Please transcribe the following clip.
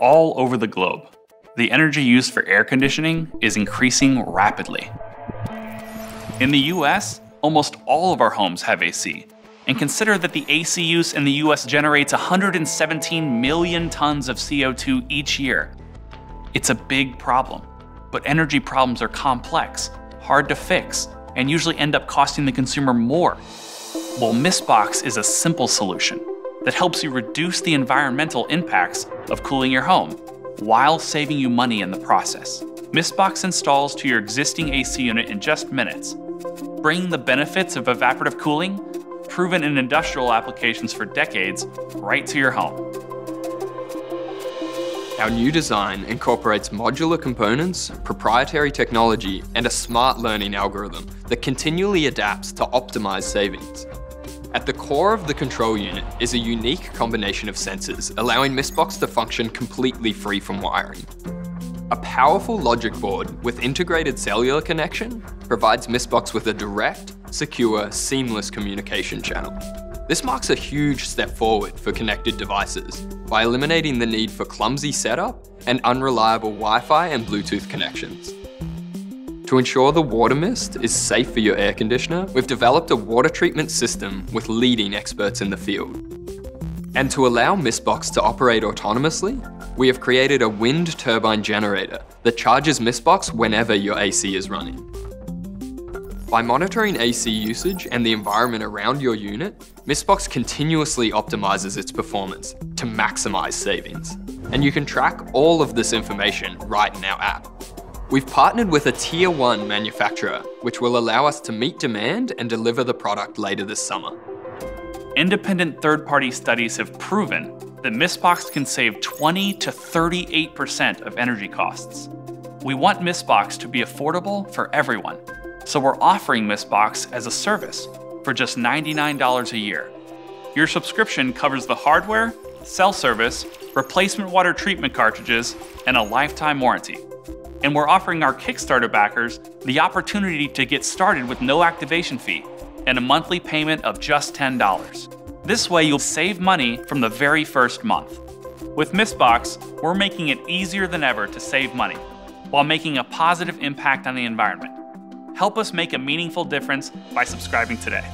all over the globe. The energy used for air conditioning is increasing rapidly. In the US, almost all of our homes have AC, and consider that the AC use in the US generates 117 million tons of CO2 each year. It's a big problem, but energy problems are complex, hard to fix, and usually end up costing the consumer more. Well, Mistbox is a simple solution that helps you reduce the environmental impacts of cooling your home while saving you money in the process. Mistbox installs to your existing AC unit in just minutes, bringing the benefits of evaporative cooling, proven in industrial applications for decades, right to your home. Our new design incorporates modular components, proprietary technology, and a smart learning algorithm that continually adapts to optimize savings. At the core of the control unit is a unique combination of sensors, allowing Mistbox to function completely free from wiring. A powerful logic board with integrated cellular connection provides Mistbox with a direct, secure, seamless communication channel. This marks a huge step forward for connected devices by eliminating the need for clumsy setup and unreliable Wi-Fi and Bluetooth connections. To ensure the water mist is safe for your air conditioner, we've developed a water treatment system with leading experts in the field. And to allow Mistbox to operate autonomously, we have created a wind turbine generator that charges Mistbox whenever your AC is running. By monitoring AC usage and the environment around your unit, Mistbox continuously optimizes its performance to maximize savings. And you can track all of this information right in our app. We've partnered with a tier one manufacturer, which will allow us to meet demand and deliver the product later this summer. Independent third-party studies have proven that Mistbox can save 20 to 38% of energy costs. We want Mistbox to be affordable for everyone, so we're offering Mistbox as a service for just $99 a year. Your subscription covers the hardware, cell service, replacement water treatment cartridges, and a lifetime warranty and we're offering our Kickstarter backers the opportunity to get started with no activation fee and a monthly payment of just $10. This way you'll save money from the very first month. With Mistbox, we're making it easier than ever to save money while making a positive impact on the environment. Help us make a meaningful difference by subscribing today.